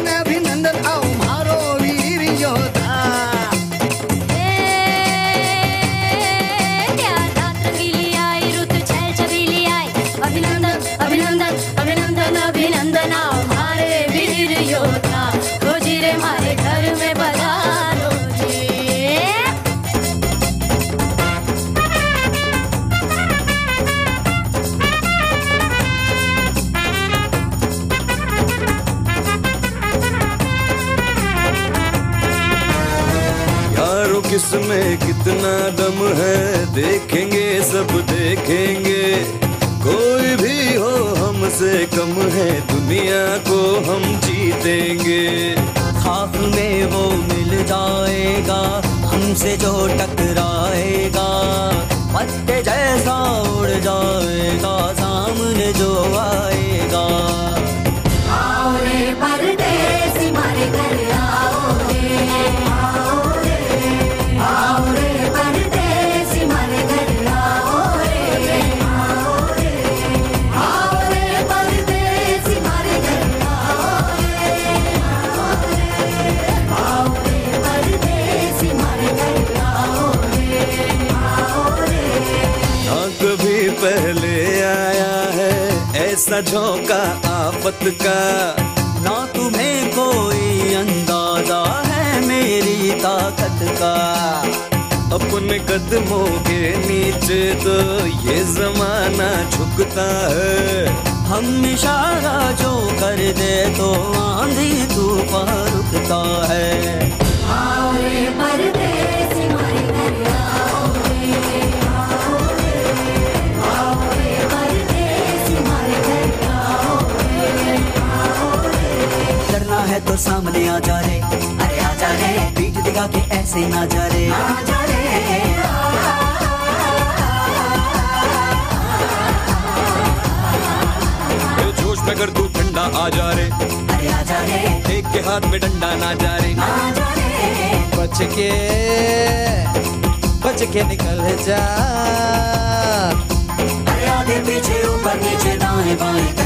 अभिनंदन अभिनंदन अभिनंदन अभिनंदन अभिनंदन मारो वीर योद्धा। रोजी रे हमारे घर में ऋतू किसमें कितना दम है, देखेंगे, सब देखेंगे। कोई भी हो हमसे कम है, दुनिया को हम जीतेंगे। खाक में वो मिल जाएगा, हमसे जो टकराएगा, पत्ते जैसा उड़ जाएगा, सामने जो आएगा पहले आया है, ऐसा झोंका आफत का। ना तुम्हें कोई अंदाज़ा है मेरी ताकत का। अपने कदमों के नीचे तो ये जमाना झुकता है। हम इशारा जो कर दे तो आंधी तूफ़ान रुकता है। है तो सामने आ जा रे। अरे आ जा रे पीठ दिखा के ऐसे ना जा रे। आ जा रे जोश में कर तू ठंडा आ जा रे। अरे आ जा रे। एक के हाथ में डंडा ना जा रे। आ जा रे। बच के बच के निकल जा। अरे आगे पीछे ऊपर नीचे दाएँ बाएँ।